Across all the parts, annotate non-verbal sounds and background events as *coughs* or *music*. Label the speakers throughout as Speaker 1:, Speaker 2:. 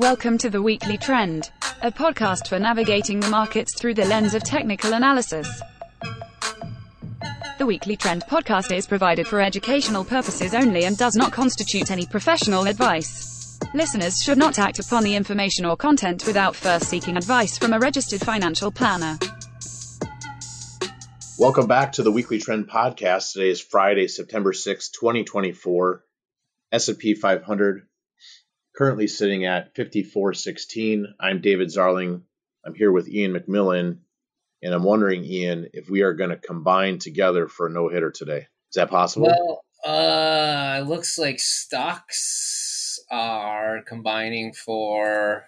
Speaker 1: Welcome to the Weekly Trend, a podcast for navigating the markets through the lens of technical analysis. The Weekly Trend podcast is provided for educational purposes only and does not constitute any professional advice. Listeners should not act upon the information or content without first seeking advice from a registered financial planner.
Speaker 2: Welcome back to the Weekly Trend podcast. Today is Friday, September 6, 2024. S&P 500 currently sitting at 5416. I'm David Zarling. I'm here with Ian McMillan, and I'm wondering, Ian, if we are going to combine together for a no hitter today. Is that possible?
Speaker 3: Well, uh, looks like stocks are combining for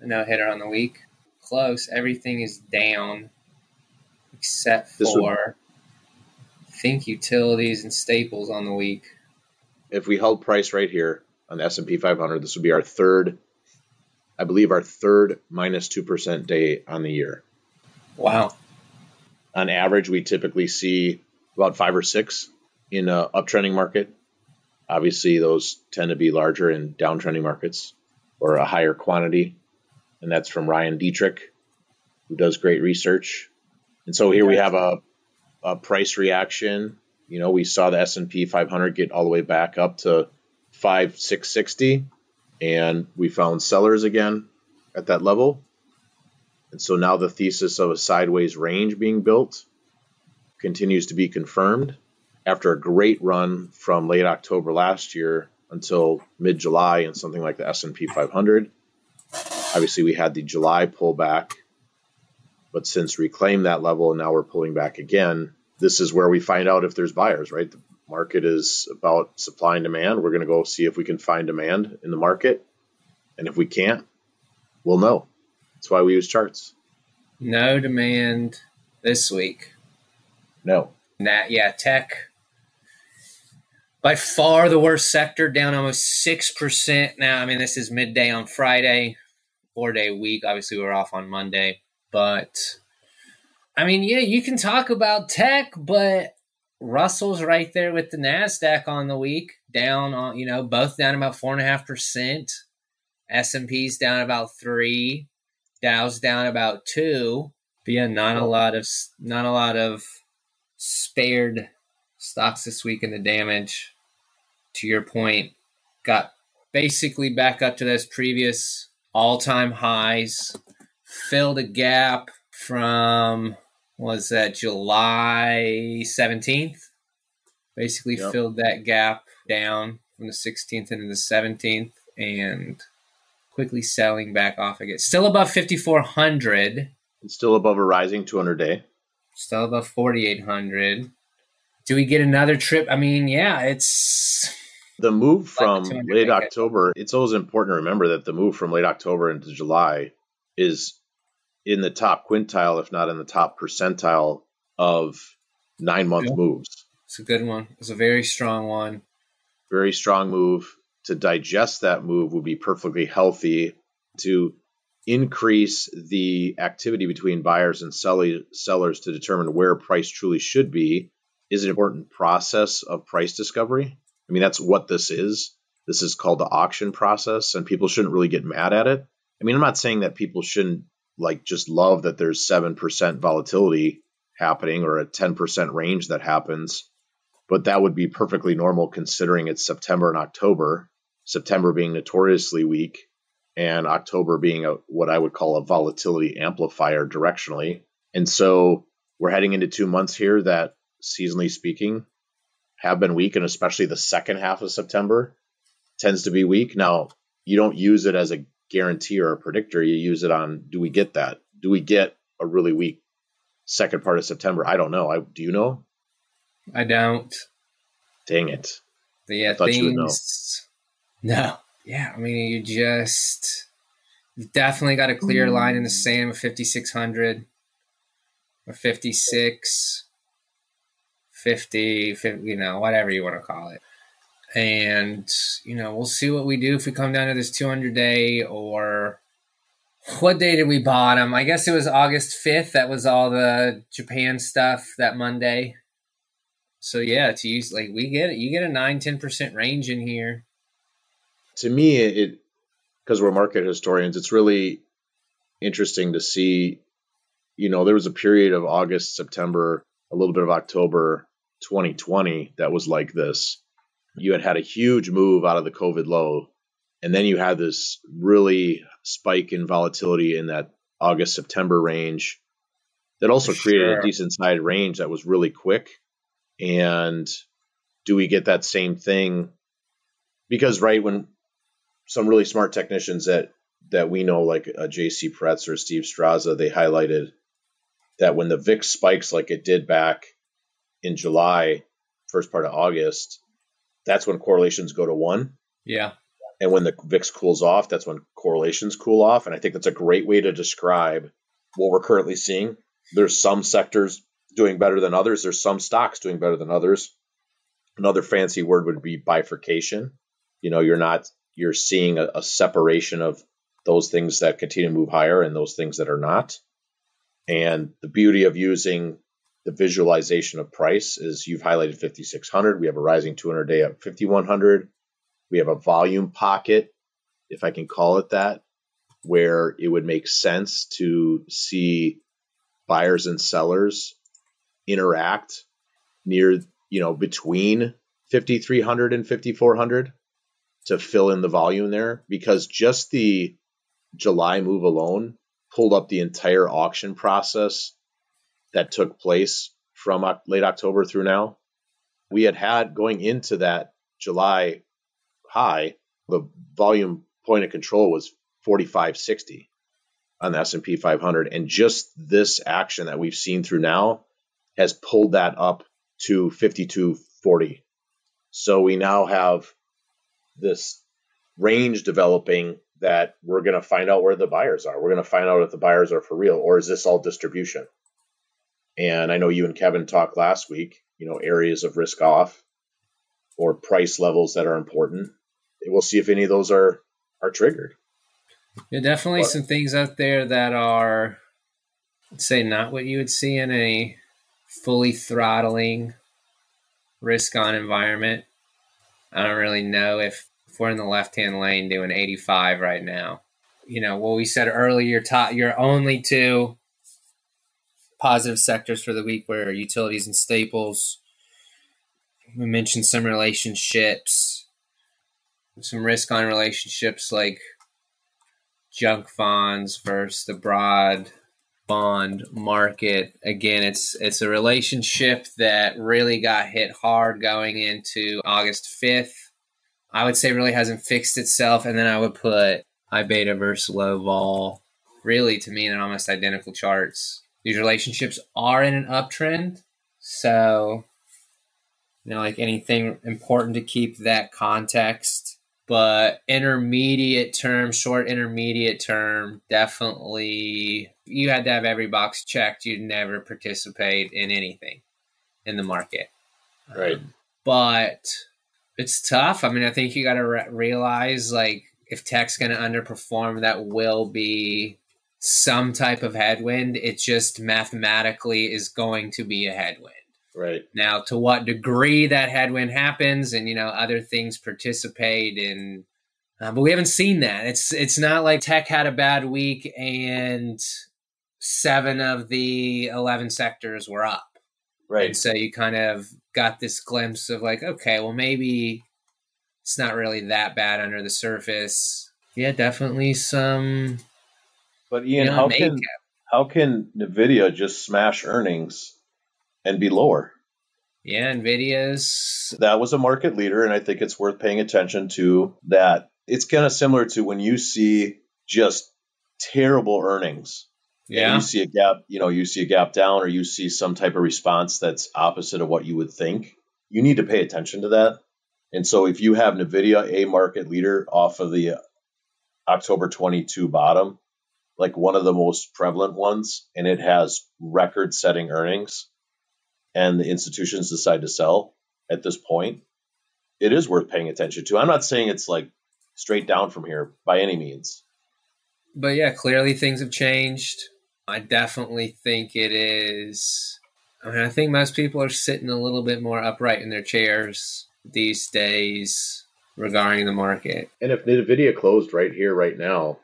Speaker 3: a no hitter on the week. Close. Everything is down except for I think utilities and staples on the week.
Speaker 2: if we held price right here on the S&P 500, this would be our third, I believe, our third minus minus two percent day on the year.
Speaker 3: Wow.
Speaker 2: On average, we typically see about five or six in a uptrending market. Obviously, those tend to be larger in downtrending markets or a higher quantity, and that's from Ryan Detrick, who does great research. And so here we have a, a price reaction. You know, we saw the S&P 500 get all the way back up to 5660 and we found sellers again at that level. And so now the thesis of a sideways range being built continues to be confirmed after a great run from late October last year until mid-July in something like the S&P 500. Obviously, we had the July pullback, but since reclaimed that level and now we're pulling back again, this is where we find out if there's buyers, right? The market is about supply and demand. We're going to go see if we can find demand in the market. And if we can't, we'll know. That's why we use charts.
Speaker 3: No demand this week.
Speaker 2: No.
Speaker 3: That yeah, tech by far the worst sector, down almost six percent now. I mean, this is midday on Friday, four day week. Obviously, we're off on Monday, but I mean, yeah, you can talk about tech, but Russell's right there with the Nasdaq on the week, down on you know both down about four and a half percent. S and P's down about three, Dow's down about two. But yeah, not a oh. lot of not a lot of spared stocks this week in the damage. To your point, got basically back up to those previous all time highs, filled a gap from was that July 17th? Basically
Speaker 2: Yep.
Speaker 3: filled that gap down from the 16th into the 17th and quickly selling back off again. Still above 5400,
Speaker 2: It's still above a rising 200 day.
Speaker 3: still above 4800. Do we get another trip? I mean, yeah, it's
Speaker 2: The move from
Speaker 3: 200
Speaker 2: late. October, it's always important to remember that the move from late October into July is in the top quintile, if not in the top percentile of nine month
Speaker 3: Yeah.
Speaker 2: moves.
Speaker 3: it's a good one. It's a very strong one.
Speaker 2: Very strong move. To digest that move would be perfectly healthy. To increase the activity between buyers and sell- sellers to determine where price truly should be is an important process of price discovery. I mean, that's what this is. This is called the auction process, and people shouldn't really get mad at it. I mean, I'm not saying that people shouldn't like just love that there's 7% volatility happening or a 10% range that happens, but that would be perfectly normal considering it's September and October, September being notoriously weak and October being a what I would call a volatility amplifier directionally. And so we're heading into two months here that seasonally speaking have been weak and especially the second half of September tends to be weak. Now, you don't use it as a guarantee or a predictor. You use it on do we get that? Do we get a really weak second part of September? I don't know. I do you know?
Speaker 3: I don't.
Speaker 2: Dang it.
Speaker 3: But yeah,
Speaker 2: I thought you would know.
Speaker 3: things. No. Yeah, I mean, you just you definitely got a clear line in the sand with 5600 or 56, 50, 50, you know, whatever you want to call it. And, you know, we'll see what we do if we come down to this 200 day or what day did we bottom? I guess it was August 5th. That was all the Japan stuff that Monday. So yeah, to use like we get it, you get a 9 10% range in here.
Speaker 2: To me, it because we're market historians, it's really interesting to see. You know, there was a period of August, September, a little bit of October 2020 that was like this. You had had a huge move out of the COVID low, and then you had this really spike in volatility in that August September range that also created sure. a decent side range that was really quick. And do we get that same thing? Because right when some really smart technicians that that we know, like uh, J.C. Parets or Steve Strazza, they highlighted that when the VIX spikes like it did back in July, first part of August, that's when correlations go to one.
Speaker 3: Yeah.
Speaker 2: And when the VIX cools off, that's when correlations cool off. And I think that's a great way to describe what we're currently seeing. There's some sectors doing better than others. There's some stocks doing better than others. Another fancy word would be bifurcation. You know, you're not you're seeing a, a separation of those things that continue to move higher and those things that are not. And the beauty of using the visualization of price is you've highlighted 5600. We have a rising 200 day at 5100. We have a volume pocket, if I can call it that, where it would make sense to see buyers and sellers interact near, you know, between 5300 and 5400 to fill in the volume there because just the July move alone pulled up the entire auction process that took place from late October through now. We had had going into that July high, the volume point of control was 4560 on the S&P 500 and just this action that we've seen through now has pulled that up to 5240. So we now have this range developing that we're going to find out where the buyers are. We're going to find out if the buyers are for real or is this all distribution? And I know you and Kevin talked last week, you know, areas of risk off or price levels that are important. We'll see if any of those are are triggered.
Speaker 3: Yeah, definitely but, some things out there that are let's say not what you would see in a fully throttling risk on environment. I don't really know if, if we're in the left hand lane doing 85 right now. You know, what we said earlier, top, your only two positive sectors for the week were utilities and staples. We mentioned some relationships, some risk on relationships like junk bonds versus the broad bond market. Again, it's it's a relationship that really got hit hard going into August 5th. I would say really hasn't fixed itself. And then I would put high beta versus low vol. Really, to me, they're almost identical charts. These relationships are in an uptrend. So, you know, like anything important to keep that context but intermediate term, short intermediate term, definitely you had to have every box checked. You'd never participate in anything in the market.
Speaker 2: Right. Um,
Speaker 3: but it's tough. I mean, I think you got to re- realize like if tech's going to underperform, that will be some type of headwind. It just mathematically is going to be a headwind.
Speaker 2: Right.
Speaker 3: Now, to what degree that headwind happens and, you know, other things participate in, uh, but we haven't seen that. It's, it's not like tech had a bad week and seven of the 11 sectors were up.
Speaker 2: Right.
Speaker 3: And so you kind of got this glimpse of like, okay, well, maybe it's not really that bad under the surface. Yeah, definitely some.
Speaker 2: But Ian, you know, how can how can Nvidia just smash earnings and be lower.
Speaker 3: Yeah, Nvidia's
Speaker 2: that was a market leader, and I think it's worth paying attention to that. It's kind of similar to when you see just terrible earnings.
Speaker 3: Yeah.
Speaker 2: You see a gap, you know, you see a gap down or you see some type of response that's opposite of what you would think. You need to pay attention to that. And so if you have Nvidia, a market leader off of the October 22 bottom, like one of the most prevalent ones, and it has record setting earnings, and the institutions decide to sell at this point, it is worth paying attention to. I'm not saying it's like straight down from here by any means.
Speaker 3: But yeah, clearly things have changed. I definitely think it is. I mean, I think most people are sitting a little bit more upright in their chairs these days. regarding the market.
Speaker 2: And if Nvidia closed right here, right now,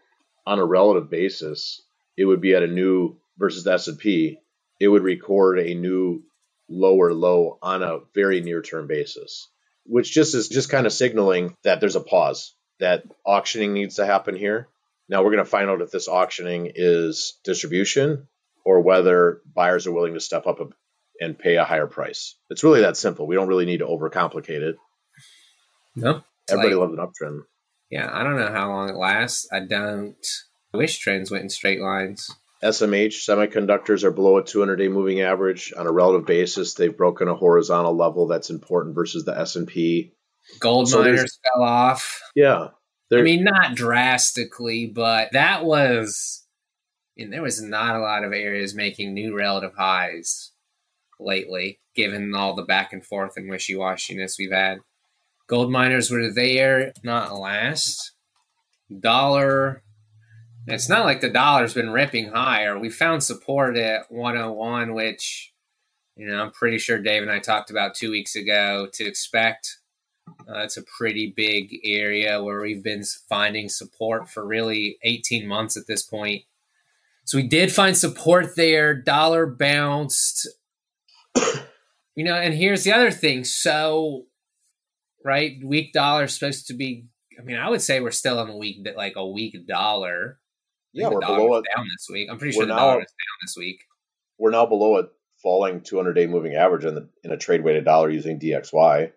Speaker 2: on a relative basis, it would be at a new versus the S&P. It would record a new lower low on a very near term basis, which just is just kind of signaling that there's a pause, that auctioning needs to happen here. Now we're going to find out if this auctioning is distribution or whether buyers are willing to step up and pay a higher price. It's really that simple. We don't really need to overcomplicate it.
Speaker 3: No.
Speaker 2: Everybody like, loves an uptrend.
Speaker 3: Yeah, I don't know how long it lasts. I don't. I wish trends went in straight lines.
Speaker 2: SMH semiconductors are below a 200 day moving average on a relative basis. They've broken a horizontal level that's important versus the S&P.
Speaker 3: Gold so miners fell off.
Speaker 2: Yeah.
Speaker 3: I mean, not drastically, but that was, and there was not a lot of areas making new relative highs lately, given all the back and forth and wishy washiness we've had. Gold miners were there, not last. Dollar it's not like the dollar's been ripping higher. We found support at 101, which, you know, I'm pretty sure Dave and I talked about two weeks ago to expect. Uh, it's a pretty big area where we've been finding support for really 18 months at this point. So we did find support there. Dollar bounced. *coughs* you know, and here's the other thing. So, right, weak dollar is supposed to be. I mean, I would say we're still on a weak, like a weak dollar.
Speaker 2: Yeah, we're below it
Speaker 3: down this week. I'm pretty sure the now, dollar is down this week.
Speaker 2: We're now below a falling 200 day moving average in the in a trade weighted dollar using DXY.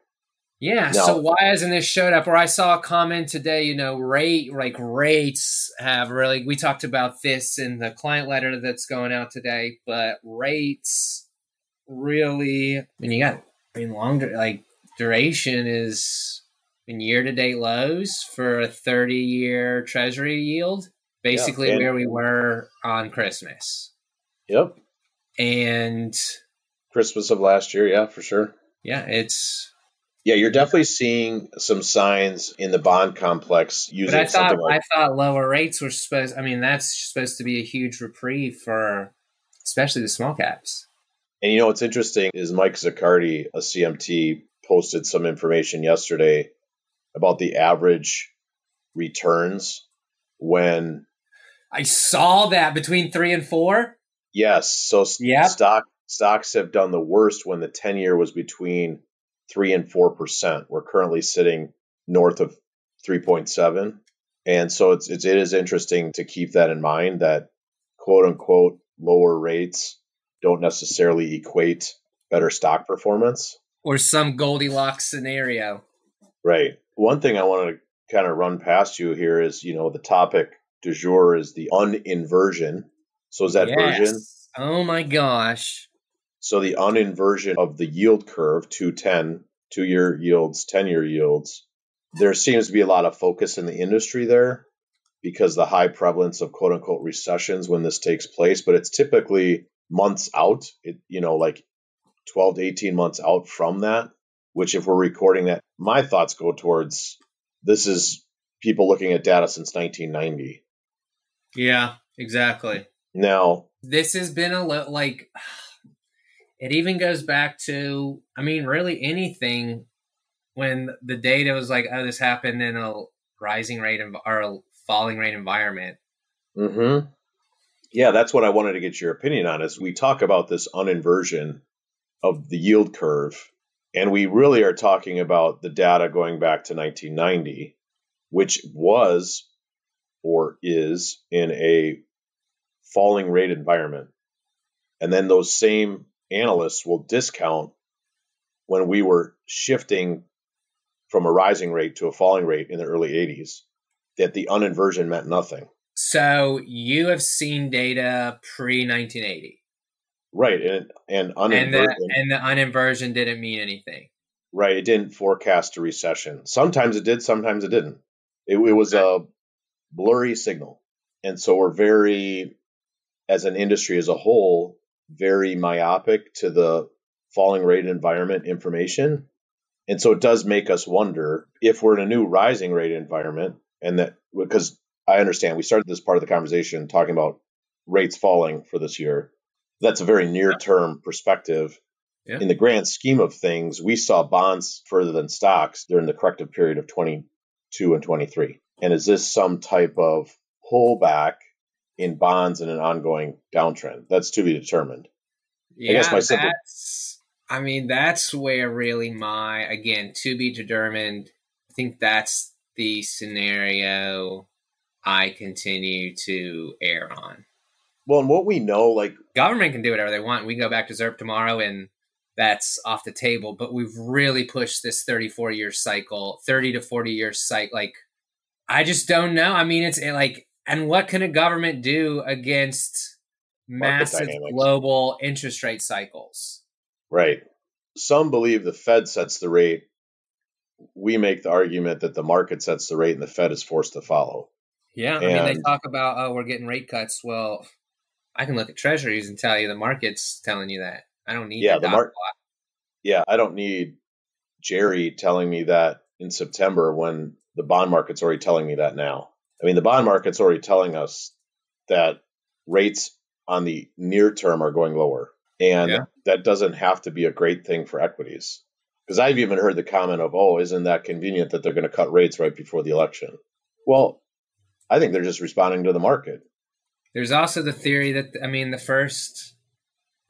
Speaker 3: Yeah. Now, so why hasn't this showed up? Or I saw a comment today. You know, rate like rates have really. We talked about this in the client letter that's going out today, but rates really. I mean, you got I mean longer like duration is in year to date lows for a 30 year treasury yield basically yeah, where we were on Christmas.
Speaker 2: Yep.
Speaker 3: And
Speaker 2: Christmas of last year, yeah, for sure.
Speaker 3: Yeah, it's
Speaker 2: yeah, you're definitely seeing some signs in the bond complex using.
Speaker 3: But I thought like, I thought lower rates were supposed. I mean, that's supposed to be a huge reprieve for, especially the small caps.
Speaker 2: And you know what's interesting is Mike Zaccardi, a CMT, posted some information yesterday about the average returns when
Speaker 3: I saw that between three and four.
Speaker 2: Yes. So yep. stock stocks have done the worst when the 10 year was between three and four percent. We're currently sitting north of 3.7. And so it's, it's it is interesting to keep that in mind that quote unquote lower rates don't necessarily equate better stock performance
Speaker 3: or some Goldilocks scenario.
Speaker 2: Right. One thing I wanted to kind of run past you here is, you know, the topic du jour is the uninversion. So is that yes. version?
Speaker 3: Oh my gosh.
Speaker 2: So the uninversion of the yield curve, 210, two year yields, 10 year yields, there seems to be a lot of focus in the industry there because the high prevalence of quote unquote recessions when this takes place, but it's typically months out, it, you know, like 12 to 18 months out from that, which if we're recording that, my thoughts go towards this is people looking at data since 1990.
Speaker 3: Yeah, exactly.
Speaker 2: Now,
Speaker 3: this has been a li- like *sighs* it even goes back to I mean, really anything when the data was like, oh, this happened in a rising rate env- or a falling rate environment.
Speaker 2: Hmm. Yeah, that's what I wanted to get your opinion on. Is we talk about this uninversion of the yield curve, and we really are talking about the data going back to 1990, which was or is in a falling rate environment. And then those same analysts will discount when we were shifting from a rising rate to a falling rate in the early 80s that the uninversion meant nothing.
Speaker 3: So you have seen data pre 1980.
Speaker 2: Right, and and and
Speaker 3: the, and the uninversion didn't mean anything.
Speaker 2: Right, it didn't forecast a recession. Sometimes it did, sometimes it didn't. It, it was a blurry signal. And so we're very, as an industry as a whole, very myopic to the falling rate environment information. And so it does make us wonder if we're in a new rising rate environment and that because I understand we started this part of the conversation talking about rates falling for this year. That's a very near term perspective. yeah. in the grand scheme of things, we saw bonds further than stocks during the corrective period of 22 and 23. And is this some type of pullback in bonds in an ongoing downtrend? That's to be determined.
Speaker 3: Yeah, I guess my simple. I mean, that's where really my, again, to be determined. I think that's the scenario I continue to err on.
Speaker 2: Well, and what we know, like
Speaker 3: government can do whatever they want. We can go back to ZIRP tomorrow, and that's off the table. But we've really pushed this 34 year cycle, 30 to 40 year cycle. Like, I just don't know. I mean, it's like, and what can a government do against massive global interest rate cycles?
Speaker 2: Right. Some believe the Fed sets the rate. We make the argument that the market sets the rate and the Fed is forced to follow.
Speaker 3: Yeah. I and, mean, they talk about, oh, we're getting rate cuts. Well, I can look at treasuries and tell you the market's telling you that. I don't need
Speaker 2: yeah, the market. Yeah, I don't need Jerry telling me that in September when the bond market's already telling me that now. I mean, the bond market's already telling us that rates on the near term are going lower. And yeah. that doesn't have to be a great thing for equities. Because I've even heard the comment of, oh, isn't that convenient that they're going to cut rates right before the election? Well, I think they're just responding to the market.
Speaker 3: There's also the theory that I mean the first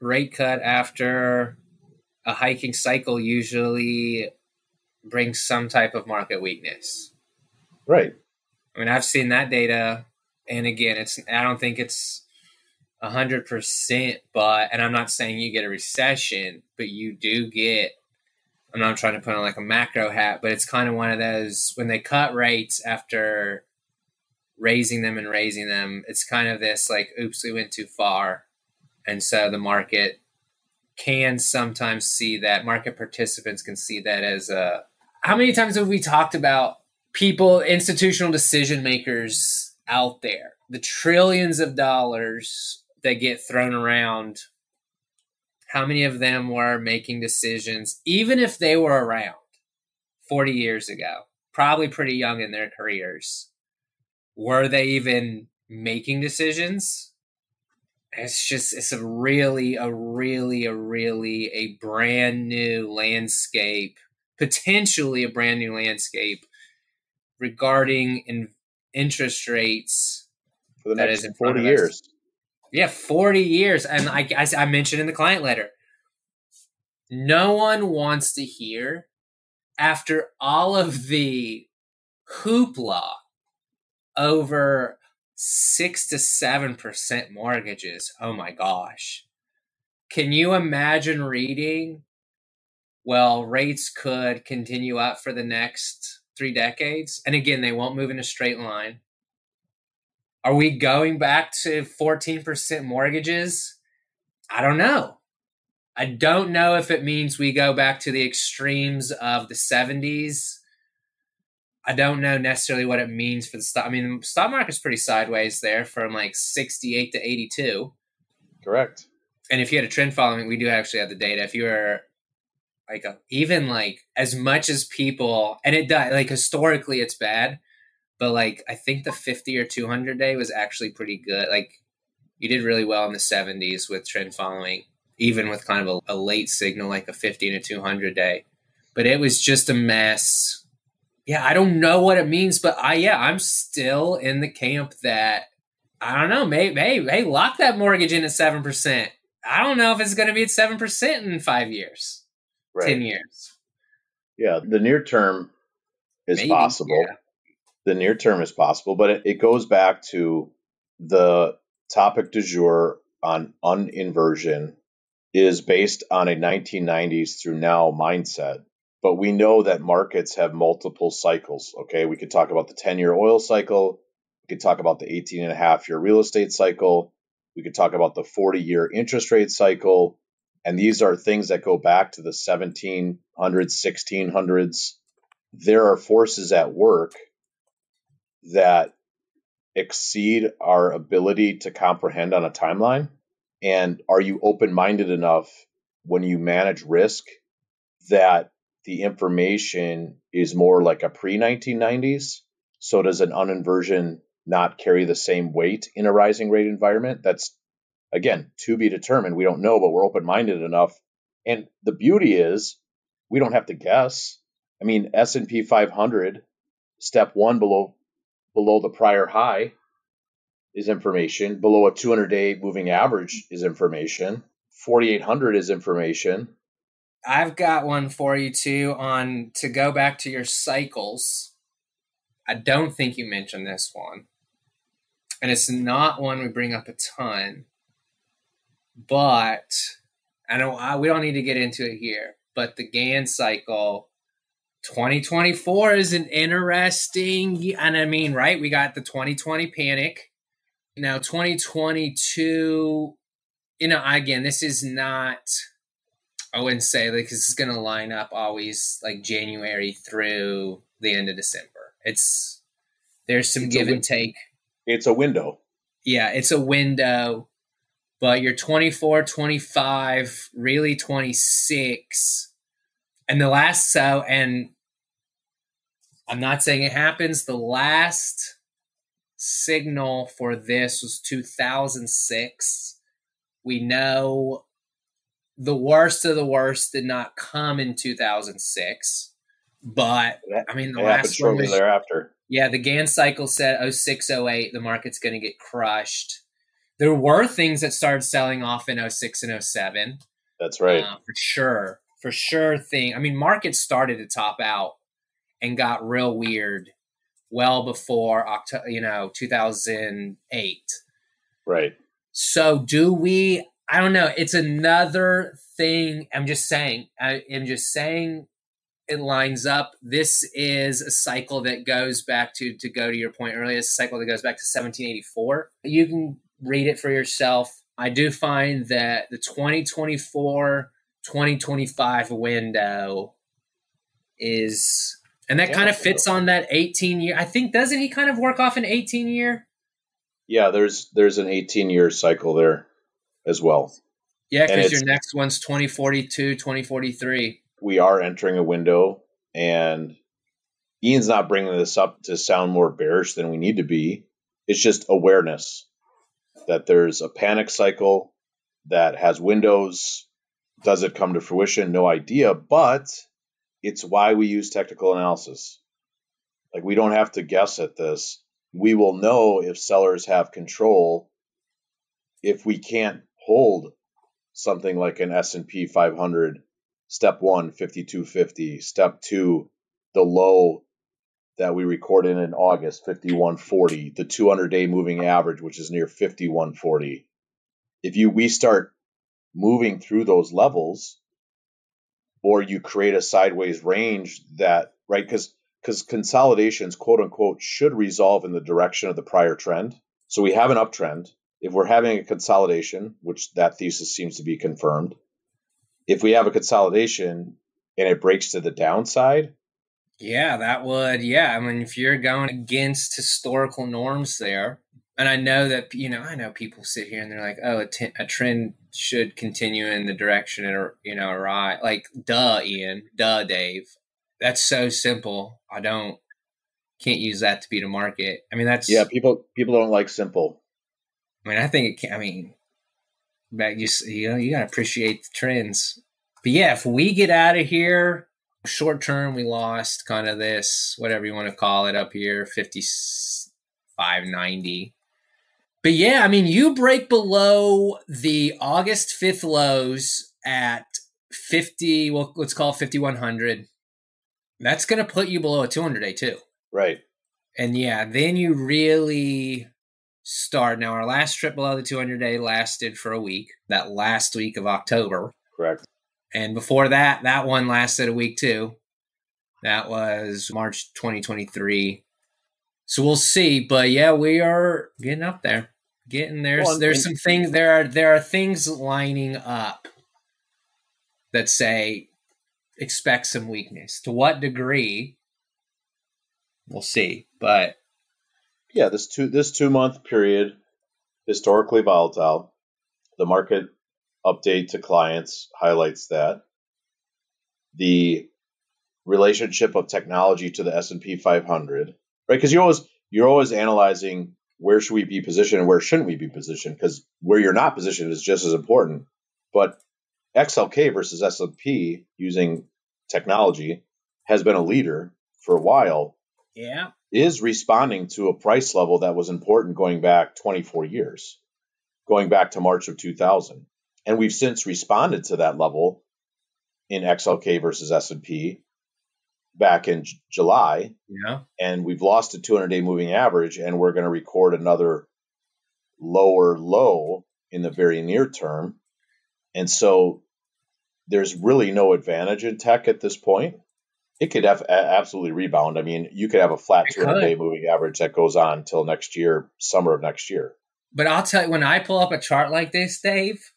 Speaker 3: rate cut after a hiking cycle usually brings some type of market weakness.
Speaker 2: Right.
Speaker 3: I mean, I've seen that data, and again, it's I don't think it's a hundred percent, but and I'm not saying you get a recession, but you do get. I'm not trying to put on like a macro hat, but it's kind of one of those when they cut rates after raising them and raising them, it's kind of this like, oops, we went too far. And so the market can sometimes see that, market participants can see that as a. How many times have we talked about people, institutional decision makers out there, the trillions of dollars that get thrown around? How many of them were making decisions, even if they were around 40 years ago, probably pretty young in their careers? Were they even making decisions? It's just it's a really a really a really a brand new landscape, potentially a brand new landscape regarding in interest rates
Speaker 2: for the next 40 years.
Speaker 3: Yeah, 40 years. And I, I, I mentioned in the client letter, no one wants to hear after all of the hoopla over six to seven percent mortgages. Oh my gosh. Can you imagine reading? Well, rates could continue up for the next three decades. And again, they won't move in a straight line. Are we going back to 14% mortgages? I don't know. I don't know if it means we go back to the extremes of the 70s I don't know necessarily what it means for the stock. I mean, the stock market's pretty sideways there from like 68 to 82.
Speaker 2: Correct.
Speaker 3: And if you had a trend following, we do actually have the data. If you were like a, even like as much as people, and it does like historically it's bad, but like I think the 50 or 200 day was actually pretty good. Like you did really well in the 70s with trend following, even with kind of a, a late signal like a 50 and a 200 day. But it was just a mess yeah, I don't know what it means, but I yeah, I'm still in the camp that I don't know, maybe hey, hey, lock that mortgage in at seven percent. I don't know if it's going to be at seven percent in five years, right. ten years.
Speaker 2: Yeah, the near term is maybe, possible. Yeah. The near term is possible, but it, it goes back to the topic du jour on uninversion is based on a 1990s through now mindset but we know that markets have multiple cycles. Okay. We could talk about the 10 year oil cycle. We could talk about the 18 and a half year real estate cycle. We could talk about the 40 year interest rate cycle. And these are things that go back to the 1700s, 1600s. There are forces at work that exceed our ability to comprehend on a timeline. And are you open minded enough when you manage risk that the information is more like a pre 1990s. So does an uninversion not carry the same weight in a rising rate environment? That's again to be determined. We don't know, but we're open minded enough. And the beauty is we don't have to guess. I mean, S&P 500 step 1 below below the prior high is information, below a 200-day moving average is information, 4800 is information.
Speaker 3: I've got one for you too on to go back to your cycles. I don't think you mentioned this one. And it's not one we bring up a ton. But I know I, we don't need to get into it here, but the Gann cycle 2024 is an interesting and I mean, right? We got the 2020 panic. Now 2022, you know, again, this is not I wouldn't say like this is going to line up always like January through the end of December. It's there's some
Speaker 2: It's
Speaker 3: give
Speaker 2: a
Speaker 3: and take.
Speaker 2: It's a window.
Speaker 3: Yeah, it's a window, but you're 24, 25, really 26. And the last so and I'm not saying it happens, the last signal for this was 2006. We know the worst of the worst did not come in 2006, but I mean the
Speaker 2: It
Speaker 3: last one
Speaker 2: shortly
Speaker 3: was
Speaker 2: thereafter.
Speaker 3: yeah, the Gann cycle said 06, 08, the market's going to get crushed. There were things that started selling off in 06 and 07.
Speaker 2: That's right.
Speaker 3: Uh, for sure. For sure thing. I mean, markets started to top out and got real weird well before October, you know, 2008.
Speaker 2: right.
Speaker 3: So do we I don't know, it's another thing. I'm just saying. I am just saying it lines up. This is a cycle that goes back to to go to your point earlier. It's a cycle that goes back to 1784. You can read it for yourself. I do find that the 2024 2025 window is and that
Speaker 2: Yeah.
Speaker 3: kind of fits on that 18 year. I think doesn't he kind of work off an 18 year?
Speaker 2: Yeah, there's there's an 18 year cycle there as well.
Speaker 3: Yeah, because your next one's 2042, 2043.
Speaker 2: We are entering a window, and Ian's not bringing this up to sound more bearish than we need to be. It's just awareness that there's a panic cycle that has windows. Does it come to fruition? No idea, but it's why we use technical analysis. Like we don't have to guess at this. We will know if sellers have control if we can't hold something like an S&P 500 step 1 5250 step 2 the low that we recorded in August 5140 the 200 day moving average which is near 5140 if you we start moving through those levels or you create a sideways range that right because because consolidations quote unquote should resolve in the direction of the prior trend. So we have an uptrend if we're having a consolidation which that thesis seems to be confirmed if we have a consolidation and it breaks to the downside
Speaker 3: Yeah, that would. Yeah, I mean, if you're going against historical norms there, and I know that you know, I know people sit here and they're like, "Oh, a, t- a trend should continue in the direction it you know right." Like, duh, Ian, duh, Dave. That's so simple. I don't can't use that to beat a market. I mean, that's
Speaker 2: yeah people people don't like simple
Speaker 3: I mean, I think it can. I mean, back you you know you gotta appreciate the trends. But yeah, if we get out of here, short term, we lost kind of this whatever you want to call it up here, fifty five ninety. But yeah, I mean, you break below the August fifth lows at fifty. Well, let's call it fifty one hundred. That's gonna put you below a two hundred day too.
Speaker 2: right
Speaker 3: And yeah, then you really start. Now, our last trip below the 200 day lasted for a week, that last week of October.
Speaker 2: correct
Speaker 3: And before that, that one lasted a week too. That was March 2023. So we'll see. But yeah, we are getting up there. Getting there.
Speaker 2: Well,
Speaker 3: There's some things there are there are things lining up that say expect some weakness. To what degree? We'll see. But
Speaker 2: yeah this two this two month period historically volatile the market update to clients highlights that the relationship of technology to the S&P 500 right because you always you're always analyzing where should we be positioned and where shouldn't we be positioned because where you're not positioned is just as important but XLK versus S&P using technology has been a leader for a while.
Speaker 3: Yeah.
Speaker 2: Is responding to a price level that was important going back 24 years, going back to March of 2000. And we've since responded to that level in XLK versus S&P back in J- July.
Speaker 3: Yeah.
Speaker 2: And we've lost a 200 day moving average and we're going to record another lower low in the very near term. And so there's really no advantage in tech at this point. It could have absolutely rebound. I mean, you could have a flat 200 day moving average that goes on until next year, summer of next year.
Speaker 3: But I'll tell you, when I pull up a chart like this, Dave,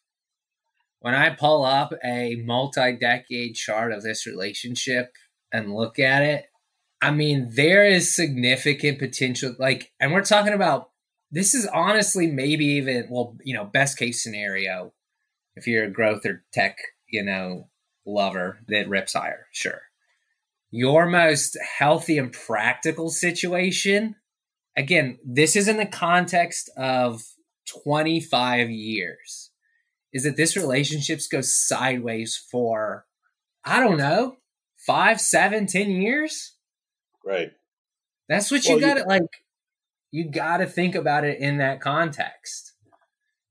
Speaker 3: when I pull up a multi decade chart of this relationship and look at it, I mean, there is significant potential. Like, and we're talking about this is honestly maybe even, well, you know, best case scenario if you're a growth or tech, you know, lover that rips higher, sure. Your most healthy and practical situation, again, this is in the context of 25 years, is that this relationships go sideways for, I don't know, five, seven, ten years.
Speaker 2: Right.
Speaker 3: That's what you got to like. You got to think about it in that context.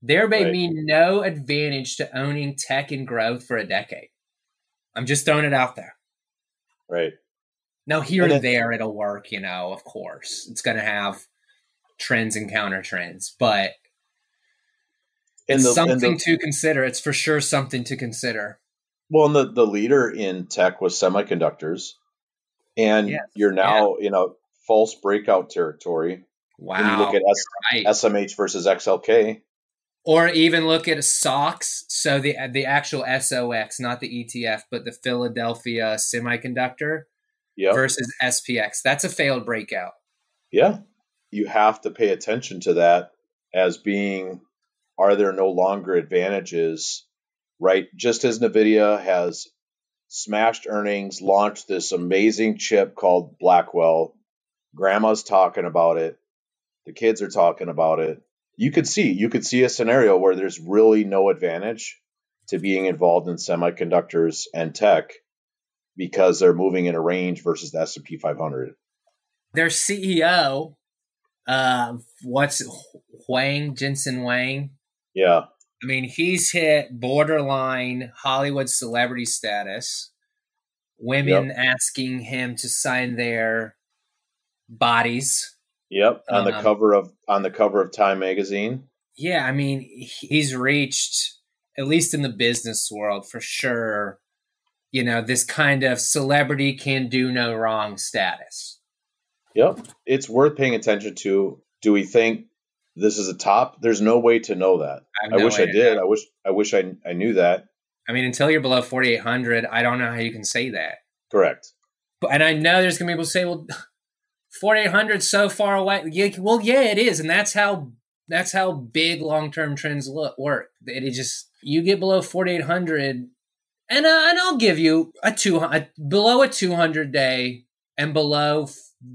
Speaker 3: There may right. be no advantage to owning tech and growth for a decade. I'm just throwing it out there.
Speaker 2: Right.
Speaker 3: Now, here and, and there, it'll work, you know, of course. It's going to have trends and counter trends, but it's the, something the, to consider. It's for sure something to consider.
Speaker 2: Well, and the, the leader in tech was semiconductors, and yes, you're now yeah. in a false breakout territory.
Speaker 3: Wow.
Speaker 2: When you look at S- right. SMH versus XLK.
Speaker 3: Or even look at SOX, so the the actual SOX, not the ETF, but the Philadelphia Semiconductor
Speaker 2: yep.
Speaker 3: versus SPX. That's a failed breakout.
Speaker 2: Yeah. You have to pay attention to that as being are there no longer advantages, right? Just as NVIDIA has smashed earnings, launched this amazing chip called Blackwell, grandma's talking about it, the kids are talking about it. You could see, you could see a scenario where there's really no advantage to being involved in semiconductors and tech because they're moving in a range versus the S&P 500.
Speaker 3: Their CEO, uh, what's Huang Jensen Huang?
Speaker 2: Yeah.
Speaker 3: I mean, he's hit borderline Hollywood celebrity status. Women yep. asking him to sign their bodies.
Speaker 2: Yep, on the um, cover of on the cover of Time magazine.
Speaker 3: Yeah, I mean, he's reached at least in the business world for sure you know, this kind of celebrity can do no wrong status.
Speaker 2: Yep. It's worth paying attention to. Do we think this is a top? There's no way to know that. I, no I wish I did. I wish I wish I, I knew that.
Speaker 3: I mean, until you're below 4,800, I don't know how you can say that.
Speaker 2: Correct.
Speaker 3: But, and I know there's going to be people say, well, 4,800 so far away. Well, yeah, it is. And that's how that's how big long-term trends look work. It, just you get below 4,800 and uh, and I'll give you a two a, below a two hundred day and below.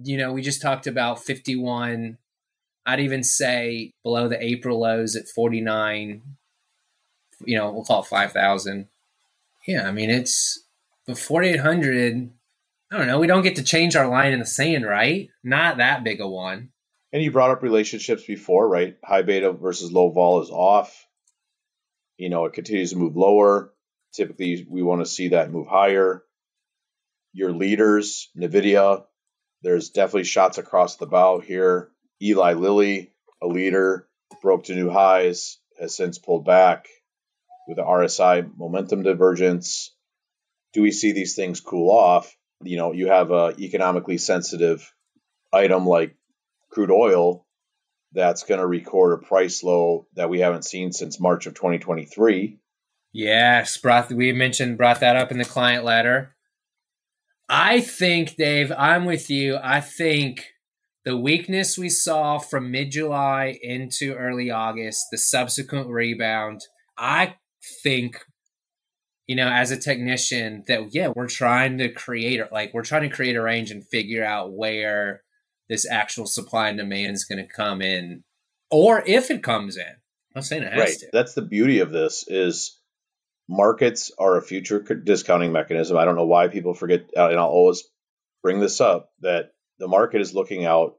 Speaker 3: You know, we just talked about fifty one. I'd even say below the April lows at forty nine. You know, we'll call it five thousand. Yeah, I mean it's the forty eight hundred. I don't know. We don't get to change our line in the sand, right? Not that big a one.
Speaker 2: And you brought up relationships before, right? High beta versus low vol is off. You know, it continues to move lower Typically, we want to see that move higher. Your leaders, NVIDIA, there's definitely shots across the bow here. Eli Lilly, a leader, broke to new highs, has since pulled back with the RSI momentum divergence. Do we see these things cool off? You know, you have a economically sensitive item like crude oil that's going to record a price low that we haven't seen since March of 2023.
Speaker 3: Yes, brought we mentioned brought that up in the client letter. I think, Dave, I'm with you. I think the weakness we saw from mid July into early August, the subsequent rebound, I think, you know, as a technician, that yeah, we're trying to create like we're trying to create a range and figure out where this actual supply and demand is going to come in, or if it comes in. I'm saying it has
Speaker 2: right.
Speaker 3: to.
Speaker 2: That's the beauty of this is markets are a future discounting mechanism. I don't know why people forget, uh, and I'll always bring this up that the market is looking out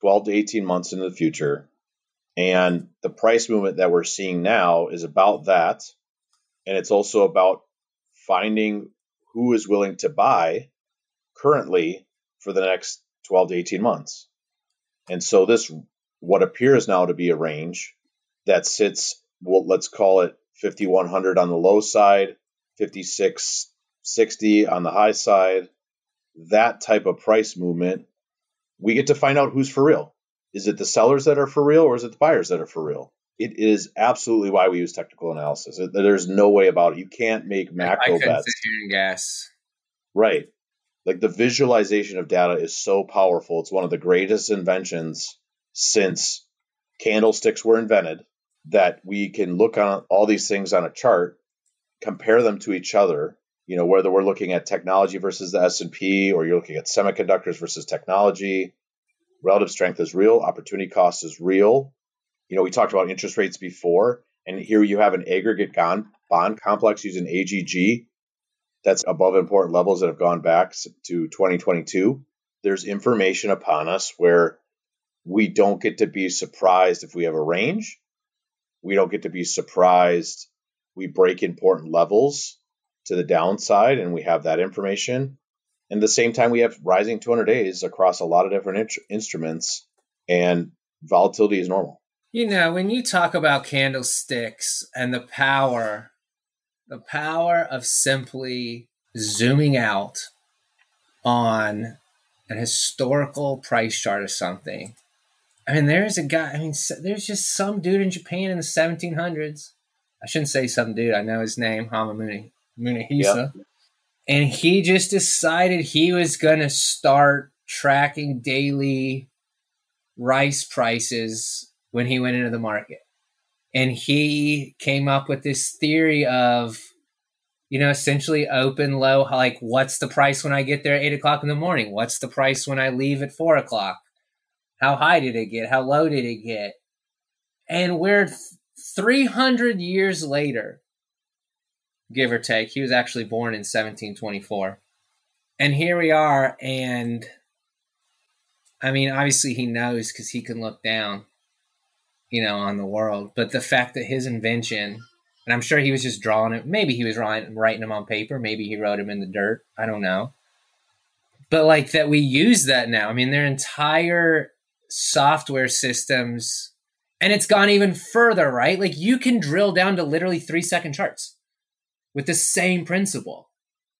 Speaker 2: 12 to 18 months into the future. And the price movement that we're seeing now is about that. And it's also about finding who is willing to buy currently for the next 12 to 18 months. And so this, what appears now to be a range that sits, well, let's call it 5,100 on the low side, 5660 on the high side, that type of price movement, we get to find out who's for real. Is it the sellers that are for real or is it the buyers that are for real? It is absolutely why we use technical analysis. There's no way about it. You can't make macro
Speaker 3: I
Speaker 2: bets.
Speaker 3: Sit here and guess.
Speaker 2: Right. Like the visualization of data is so powerful. It's one of the greatest inventions since candlesticks were invented that we can look on all these things on a chart, compare them to each other, you know, whether we're looking at technology versus the S&P or you're looking at semiconductors versus technology, relative strength is real, opportunity cost is real. You know, we talked about interest rates before, and here you have an aggregate bond complex using AGG that's above important levels that have gone back to 2022. There's information upon us where we don't get to be surprised if we have a range. We don't get to be surprised we break important levels to the downside and we have that information. And at the same time, we have rising 200 days across a lot of different in- instruments, and volatility is normal.
Speaker 3: You know, when you talk about candlesticks and the power, the power of simply zooming out on an historical price chart of something. I mean, there's a guy, I mean, there's just some dude in Japan in the 1700s. I shouldn't say some dude, I know his name, Hamamuni. Munehisa. Yep. And he just decided he was going to start tracking daily rice prices when he went into the market. And he came up with this theory of, you know, essentially open, low, like what's the price when I get there at eight o'clock in the morning? What's the price when I leave at four o'clock? How high did it get? How low did it get? And we're 300 years later, give or take. He was actually born in 1724. And here we are. And I mean, obviously, he knows because he can look down, you know, on the world. But the fact that his invention, and I'm sure he was just drawing it, maybe he was writing, writing them on paper, maybe he wrote them in the dirt. I don't know. But like that, we use that now. I mean, their entire software systems, and it's gone even further, right? Like you can drill down to literally three second charts with the same principle.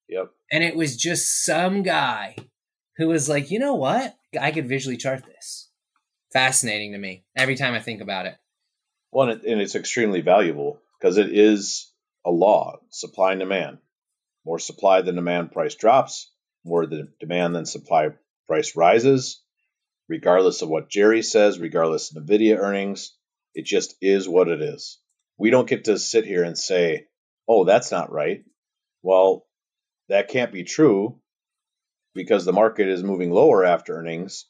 Speaker 2: Yep.
Speaker 3: And it was just some guy who was like, you know what? I could visually chart this. Fascinating to me every time I think about it.
Speaker 2: Well, and, it's extremely valuable because it is a law supply and demand. More supply than demand, price drops. More the demand than supply, price rises. Regardless of what Jerry says, regardless of NVIDIA earnings, it just is what it is. We don't get to sit here and say, oh, that's not right. Well, that can't be true because the market is moving lower after earnings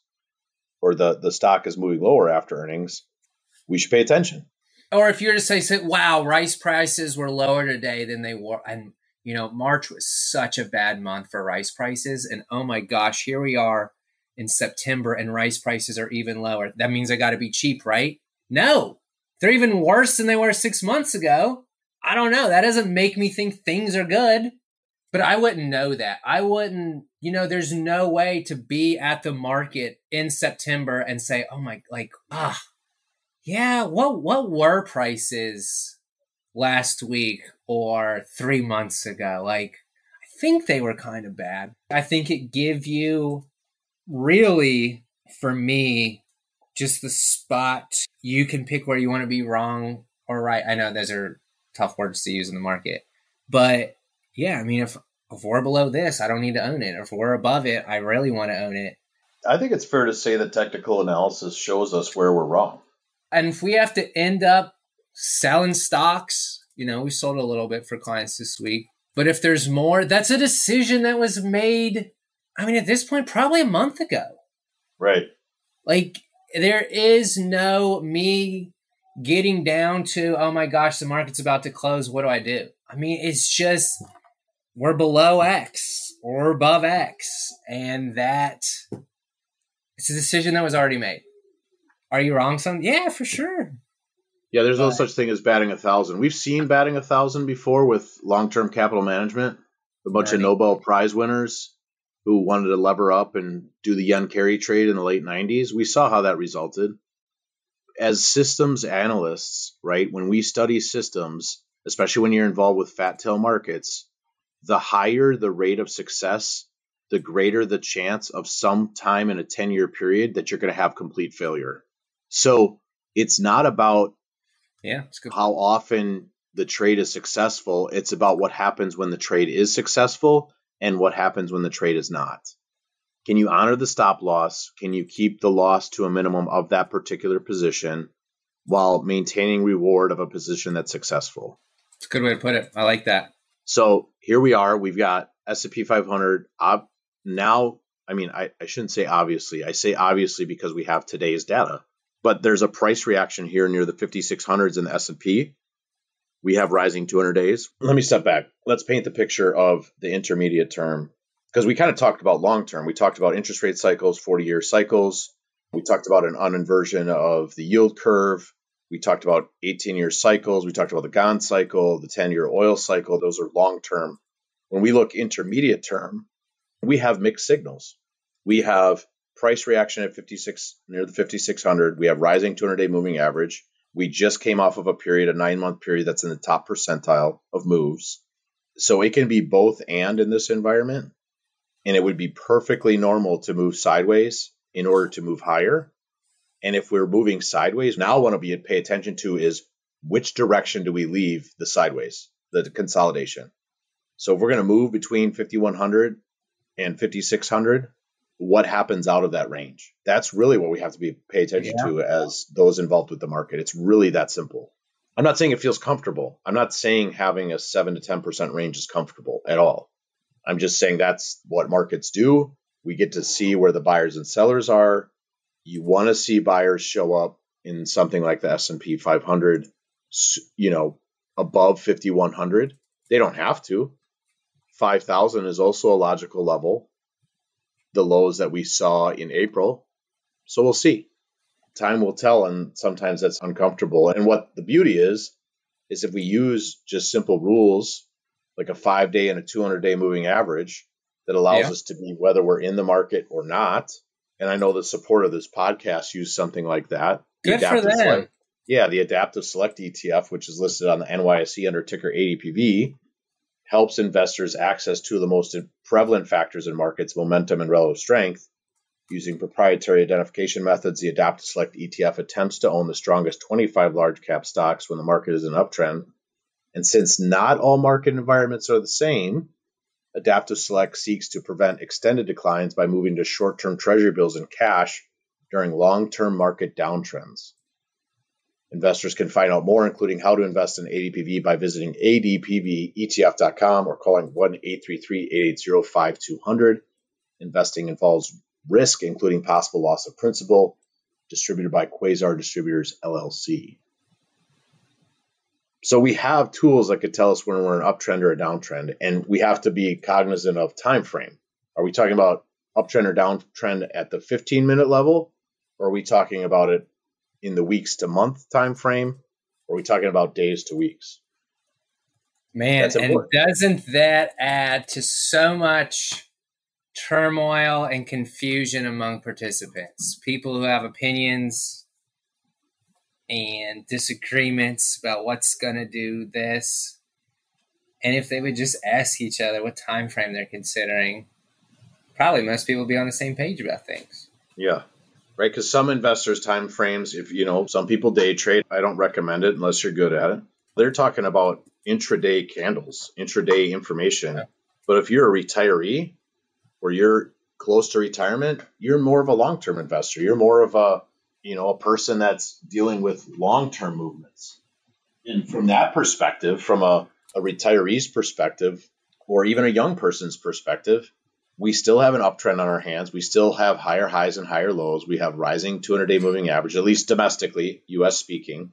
Speaker 2: or the, the stock is moving lower after earnings. We should pay attention.
Speaker 3: Or if you're to say, say, wow, rice prices were lower today than they were. And, you know, March was such a bad month for rice prices. And oh my gosh, here we are in September and rice prices are even lower. That means I got to be cheap, right? No, they're even worse than they were six months ago. I don't know. That doesn't make me think things are good. But I wouldn't know that. I wouldn't, you know, there's no way to be at the market in September and say, oh my, like, ah, yeah, what, what were prices last week or three months ago? Like, I think they were kind of bad. I think it give you really, for me, just the spot you can pick where you want to be wrong or right. I know those are tough words to use in the market. But yeah, I mean, if if we're below this, I don't need to own it. If we're above it, I really want to own it.
Speaker 2: I think it's fair to say that technical analysis shows us where we're wrong.
Speaker 3: And if we have to end up selling stocks, you know, we sold a little bit for clients this week. But if there's more, that's a decision that was made, I mean, at this point, probably a month ago.
Speaker 2: Right.
Speaker 3: Like, there is no me getting down to, oh my gosh, the market's about to close. What do I do? I mean, it's just we're below X or above X, and that it's a decision that was already made. Are you wrong, son? Yeah, for sure.
Speaker 2: Yeah, there's no such thing as batting a thousand. We've seen batting a thousand before with long-term capital management. A bunch of Nobel Prize winners who wanted to lever up and do the yen carry trade in the late 90s. We saw how that resulted. As systems analysts, right, when we study systems, especially when you're involved with fat tail markets, the higher the rate of success, the greater the chance of some time in a 10 year period that you're going to have complete failure. So it's not about
Speaker 3: yeah,
Speaker 2: how often the trade is successful. It's about what happens when the trade is successful and what happens when the trade is not. Can you honor the stop loss? Can you keep the loss to a minimum of that particular position while maintaining reward of a position that's successful?
Speaker 3: It's a good way to put it. I like that.
Speaker 2: So here we are. We've got S&P 500 ob- now. I mean, I, I shouldn't say obviously. I say obviously because we have today's data. But there's a price reaction here near the 5600s in the S&P. We have rising 200 days. Let me step back. Let's paint the picture of the intermediate term because we kind of talked about long term. We talked about interest rate cycles, 40 year cycles. We talked about an uninversion of the yield curve. We talked about 18 year cycles. We talked about the Gann cycle, the 10 year oil cycle. Those are long term. When we look intermediate term, we have mixed signals. We have price reaction at 56 near the 5600. We have rising 200 day moving average. We just came off of a period, a nine month period that's in the top percentile of moves. So it can be both and in this environment. And it would be perfectly normal to move sideways in order to move higher. And if we're moving sideways, now what I want to be pay attention to is which direction do we leave the sideways, the consolidation. So if we're going to move between 5100 and 5600, what happens out of that range? That's really what we have to be pay attention yeah. to as those involved with the market. It's really that simple. I'm not saying it feels comfortable. I'm not saying having a 7 to 10% range is comfortable at all. I'm just saying that's what markets do. We get to see where the buyers and sellers are. You want to see buyers show up in something like the S&P 500, you know, above 5100. They don't have to. 5000 is also a logical level. The lows that we saw in April. So we'll see. Time will tell and sometimes that's uncomfortable. And what the beauty is is if we use just simple rules like a 5-day and a 200-day moving average that allows yeah. us to be whether we're in the market or not. And I know the support of this podcast used something like that.
Speaker 3: Good for them.
Speaker 2: Select, yeah, the Adaptiv Select ETF, which is listed on the NYSE under ticker ADPV, helps investors access two of the most prevalent factors in markets, momentum and relative strength. Using proprietary identification methods, the Adaptiv Select ETF attempts to own the strongest 25 large cap stocks when the market is in an uptrend. And since not all market environments are the same, Adaptiv Select seeks to prevent extended declines by moving to short term treasury bills and cash during long term market downtrends. Investors can find out more, including how to invest in ADPV, by visiting adpvetf.com or calling 1 833 880 5200. Investing involves risk, including possible loss of principal, distributed by Quasar Distributors LLC. So we have tools that could tell us when we're an uptrend or a downtrend, and we have to be cognizant of time frame. Are we talking about uptrend or downtrend at the 15 minute level, or are we talking about it in the weeks to month time frame, or are we talking about days to weeks?
Speaker 3: Man, and doesn't that add to so much turmoil and confusion among participants? People who have opinions and disagreements about what's going to do this. And if they would just ask each other what time frame they're considering, probably most people would be on the same page about things.
Speaker 2: Yeah. Right, because some investors' time frames, if you know, some people day trade. I don't recommend it unless you're good at it. They're talking about intraday candles, intraday information. Yeah. But if you're a retiree or you're close to retirement, you're more of a long-term investor. You're more of a you know, a person that's dealing with long term movements. And from that perspective, from a, a retiree's perspective, or even a young person's perspective, we still have an uptrend on our hands. We still have higher highs and higher lows. We have rising 200 day moving average, at least domestically, US speaking.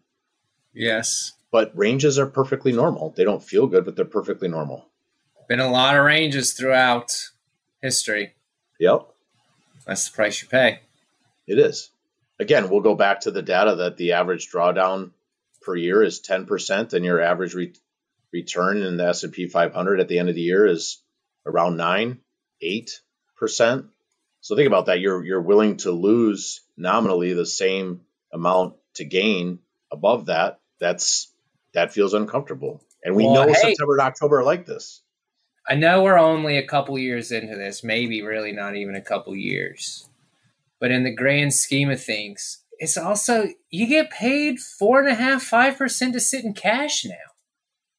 Speaker 3: Yes.
Speaker 2: But ranges are perfectly normal. They don't feel good, but they're perfectly normal.
Speaker 3: Been a lot of ranges throughout history.
Speaker 2: Yep.
Speaker 3: That's the price you pay.
Speaker 2: It is. Again, we'll go back to the data that the average drawdown per year is 10% and your average re- return in the S&P 500 at the end of the year is around 9, 8%. So think about that. You're you're willing to lose nominally the same amount to gain above that. That's that feels uncomfortable. And we well, know hey, September and October are like this.
Speaker 3: I know we're only a couple years into this, maybe really not even a couple years. But in the grand scheme of things, it's also you get paid four and a half, five percent to sit in cash now.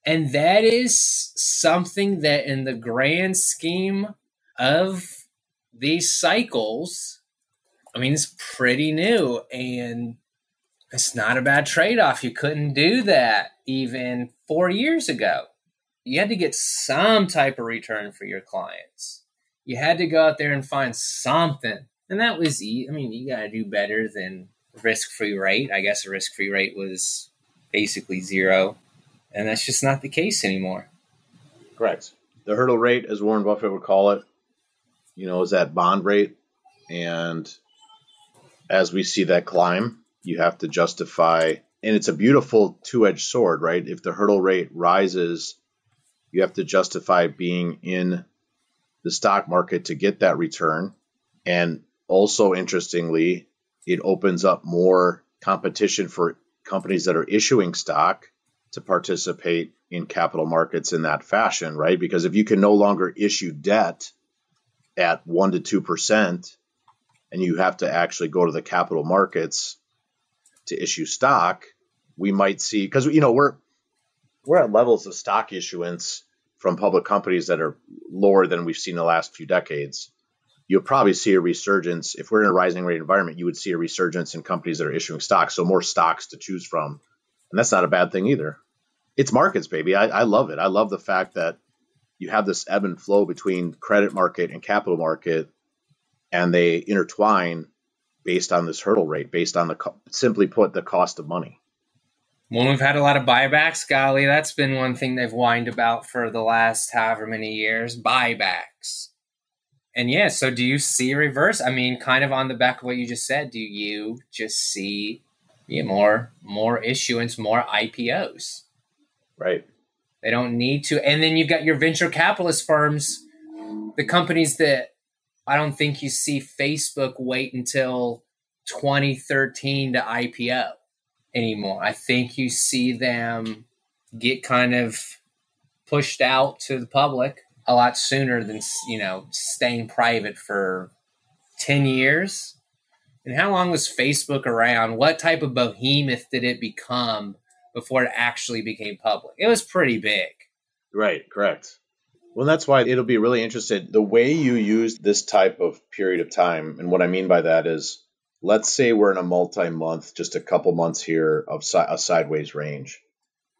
Speaker 3: And that is something that in the grand scheme of these cycles, I mean, it's pretty new and it's not a bad trade off. You couldn't do that even four years ago. You had to get some type of return for your clients. You had to go out there and find something. And that was, I mean, you got to do better than risk free rate. I guess risk free rate was basically zero. And that's just not the case anymore.
Speaker 2: Correct. The hurdle rate, as Warren Buffett would call it, you know, is that bond rate. And as we see that climb, you have to justify, and it's a beautiful two edged sword, right? If the hurdle rate rises, you have to justify being in the stock market to get that return. And also, interestingly, it opens up more competition for companies that are issuing stock to participate in capital markets in that fashion, right? Because if you can no longer issue debt at 1 to 2%, and you have to actually go to the capital markets to issue stock, we might see because you know we're we're at levels of stock issuance from public companies that are lower than we've seen in the last few decades. You'll probably see a resurgence if we're in a rising rate environment. You would see a resurgence in companies that are issuing stocks, so more stocks to choose from, and that's not a bad thing either. It's markets, baby. I, I love it. I love the fact that you have this ebb and flow between credit market and capital market, and they intertwine based on this hurdle rate, based on the simply put the cost of money.
Speaker 3: Well, we've had a lot of buybacks. Golly, that's been one thing they've whined about for the last however many years buybacks. And yeah, so do you see reverse? I mean, kind of on the back of what you just said, do you just see yeah, more more issuance, more IPOs?
Speaker 2: Right.
Speaker 3: They don't need to. And then you've got your venture capitalist firms, the companies that I don't think you see Facebook wait until 2013 to IPO anymore. I think you see them get kind of pushed out to the public a lot sooner than, you know, staying private for 10 years. And how long was Facebook around? What type of behemoth did it become before it actually became public. It was pretty big.
Speaker 2: Right, correct. Well, that's why it'll be really interesting. The way you use this type of period of time, and what I mean by that is, let's say we're in a multi month, just a couple months here of si- a sideways range.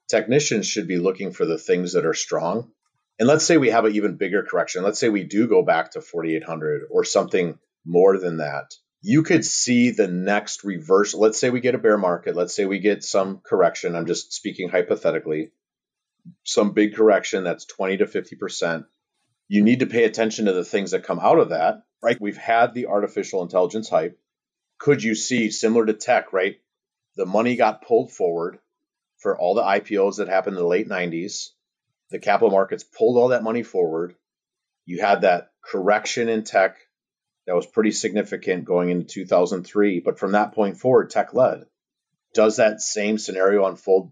Speaker 2: Technicians should be looking for the things that are strong. And let's say we have an even bigger correction. Let's say we do go back to 4,800 or something more than that you could see the next reversal. Let's say we get a bear market. Let's say we get some correction. I'm just speaking hypothetically. Some big correction that's 20 to 50%. You need to pay attention to the things that come out of that, right? We've had the artificial intelligence hype. Could you see, similar to tech, right? The money got pulled forward for all the IPOs that happened in the late 90s. The capital markets pulled all that money forward. You had that correction in tech that was pretty significant going into 2003. But from that point forward, tech led. Does that same scenario unfold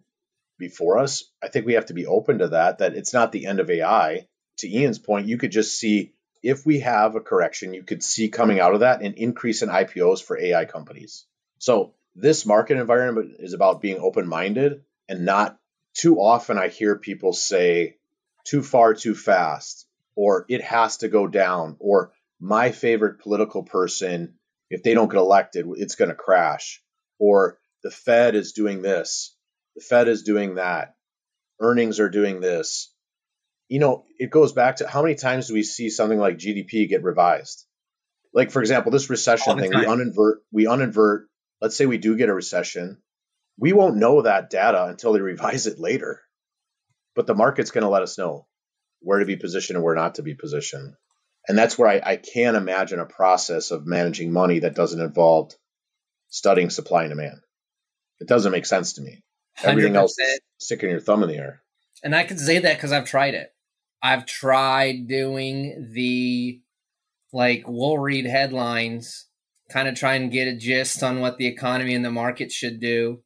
Speaker 2: before us? I think we have to be open to that, that it's not the end of AI. To Ian's point, you could just see if we have a correction, you could see coming out of that an increase in IPOs for AI companies. So this market environment is about being open minded and not too often I hear people say too far too fast or it has to go down or my favorite political person, if they don't get elected, it's going to crash. Or the Fed is doing this, the Fed is doing that, earnings are doing this. You know, it goes back to how many times do we see something like GDP get revised? Like, for example, this recession thing, we uninvert, we uninvert, let's say we do get a recession, We won't know that data until they *laughs* revise it later. But the market's going to let us know where to be positioned and where not to be positioned. And that's where I, I can't imagine a process of managing money that doesn't involve studying supply and demand. It doesn't make sense to me. Everything 100%. else sticking your thumb in the air.
Speaker 3: And I can say that because I've tried it. I've tried doing the like we'll read headlines, kind of try and get a gist on what the economy and the market should do.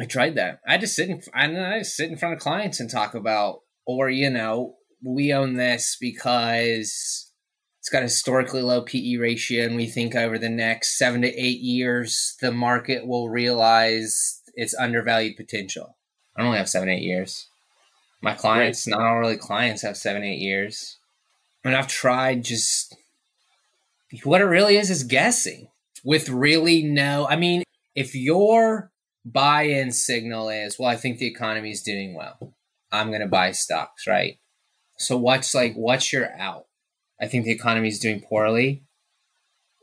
Speaker 3: I tried that. I just sit in I just sit in front of clients and talk about, or you know, we own this because it's got a historically low PE ratio, and we think over the next seven to eight years the market will realize its undervalued potential. I only have seven eight years. My clients, right. not all really clients, have seven eight years, and I've tried just what it really is is guessing with really no. I mean, if your buy-in signal is, well, I think the economy is doing well, I'm going to buy stocks, right? So what's like, what's your out? I think the economy is doing poorly.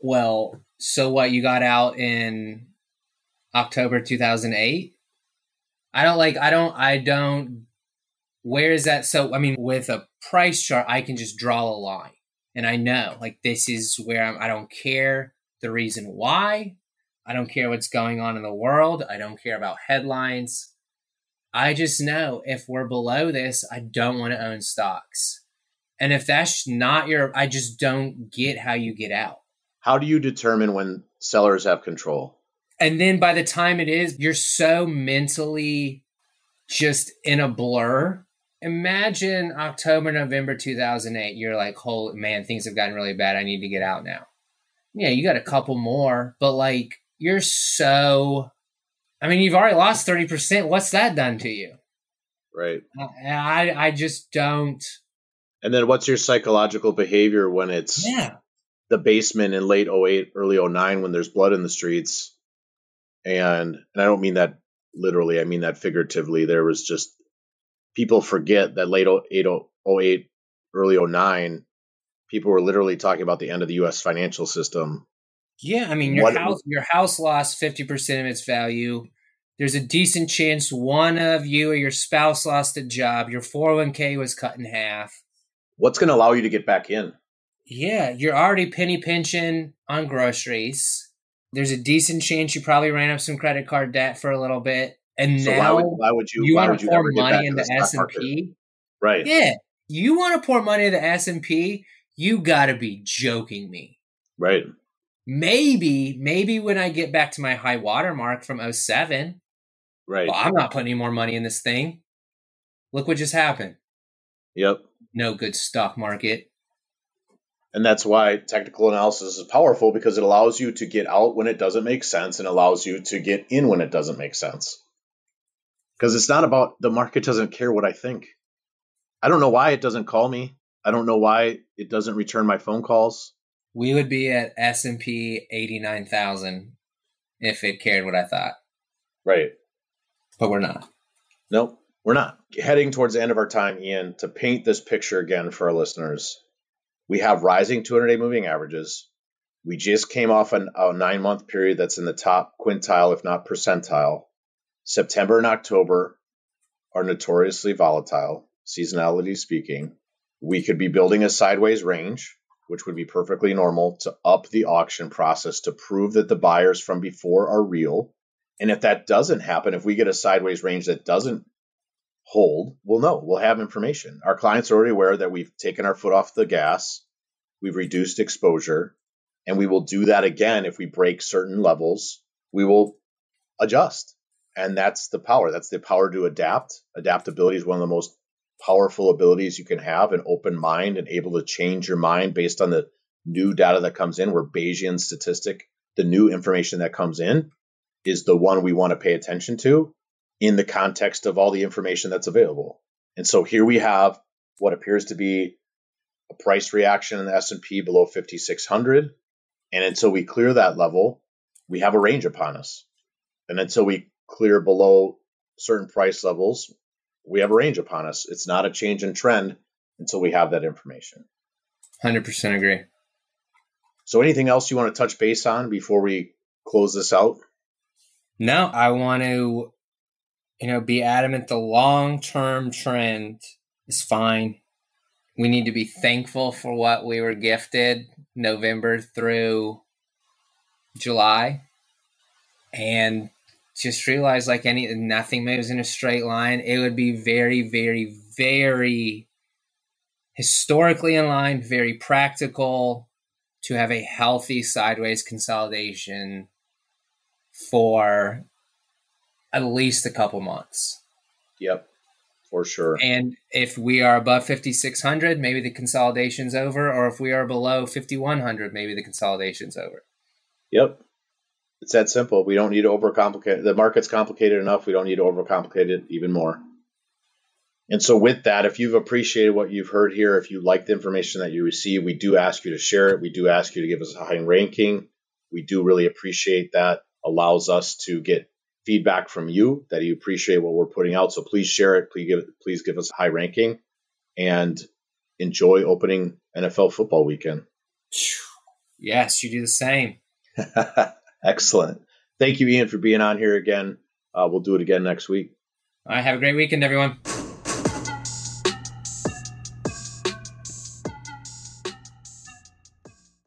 Speaker 3: Well, so what? You got out in October 2008. I don't like. I don't. I don't. Where is that? So I mean, with a price chart, I can just draw a line and I know like this is where I'm, I don't care the reason why. I don't care what's going on in the world. I don't care about headlines. I just know if we're below this, I don't want to own stocks. And if that's not your, I just don't get how you get out.
Speaker 2: How do you determine when sellers have control?
Speaker 3: And then by the time it is, you're so mentally just in a blur imagine October, November 2008. You're like, holy man, things have gotten really bad. I need to get out now. Yeah, you got a couple more, but like, you're so. I mean, you've already lost 30%. What's that done to you?
Speaker 2: Right.
Speaker 3: I, I just don't.
Speaker 2: And then what's your psychological behavior when it's
Speaker 3: yeah.
Speaker 2: the basement in late 08, early 09 when there's blood in the streets? And and I don't mean that literally, I mean that figuratively. There was just people forget that late 08, early 09, people were literally talking about the end of the U.S. financial system.
Speaker 3: Yeah, I mean your what, house your house lost fifty percent of its value. There's a decent chance one of you or your spouse lost a job. Your 401k was cut in half.
Speaker 2: What's going to allow you to get back in?
Speaker 3: Yeah, you're already penny pinching on groceries. There's a decent chance you probably ran up some credit card debt for a little bit. And so now
Speaker 2: why would, why would you
Speaker 3: you
Speaker 2: want
Speaker 3: to pour money into S and P?
Speaker 2: Right.
Speaker 3: Yeah. You want to pour money into S and P? You got to be joking me.
Speaker 2: Right.
Speaker 3: Maybe, maybe when I get back to my high water mark from 07.
Speaker 2: Right.
Speaker 3: Well, I'm not putting any more money in this thing. Look what just happened.
Speaker 2: Yep.
Speaker 3: No good stock market.
Speaker 2: And that's why technical analysis is powerful because it allows you to get out when it doesn't make sense and allows you to get in when it doesn't make sense because it's not about the market doesn't care what I think. I don't know why it doesn't call me. I don't know why it doesn't return my phone calls.
Speaker 3: We would be at S and P eighty nine thousand if it cared what I thought.
Speaker 2: Right,
Speaker 3: but we're not.
Speaker 2: Nope, we're not. Heading towards the end of our time, Ian, to paint this picture again for our listeners, we have rising 200 day moving averages. We just came off an, a nine month period that's in the top quintile, if not percentile. September and October are notoriously volatile, seasonality speaking. We could be building a sideways range, which would be perfectly normal to up the auction process to prove that the buyers from before are real. And if that doesn't happen, if we get a sideways range that doesn't hold, we'll know. We'll have information. Our clients are already aware that we've taken our foot off the gas, we've reduced exposure, and we will do that again if we break certain levels. We will adjust and that's the power that's the power to adapt adaptability is one of the most powerful abilities you can have an open mind and able to change your mind based on the new data that comes in where bayesian statistic the new information that comes in is the one we want to pay attention to in the context of all the information that's available. And so here we have what appears to be a price reaction in the s&p below 5600 and until we clear that level we have a range upon us. And until we clear below certain price levels, we have a range upon us. It's not a change in trend until we have that information.
Speaker 3: 100% agree.
Speaker 2: So, anything else you want to touch base on before we close this out?
Speaker 3: No, I want to, you know, be adamant the long term trend is fine. We need to be thankful for what we were gifted November through July. And just realize like any nothing moves in a straight line. It would be very, very, very historically in line, very practical to have a healthy sideways consolidation for at least a couple months.
Speaker 2: Yep, for sure.
Speaker 3: And if we are above 5,600, maybe the consolidation's over. Or if we are below 5,100, maybe the consolidation's over.
Speaker 2: Yep. It's that simple. We don't need to overcomplicate. The market's complicated enough. We don't need to overcomplicate it even more. And so, with that, if you've appreciated what you've heard here, if you like the information that you receive, we do ask you to share it. We do ask you to give us a high ranking. We do really appreciate that. Allows us to get feedback from you that you appreciate what we're putting out. So please share it. Please give please give us a high ranking, and enjoy opening NFL football weekend.
Speaker 3: Yes, you do the same. *laughs*
Speaker 2: Excellent. Thank you, Ian, for being on here again. Uh, we'll do it again next week.
Speaker 3: All right. Have a great weekend, everyone.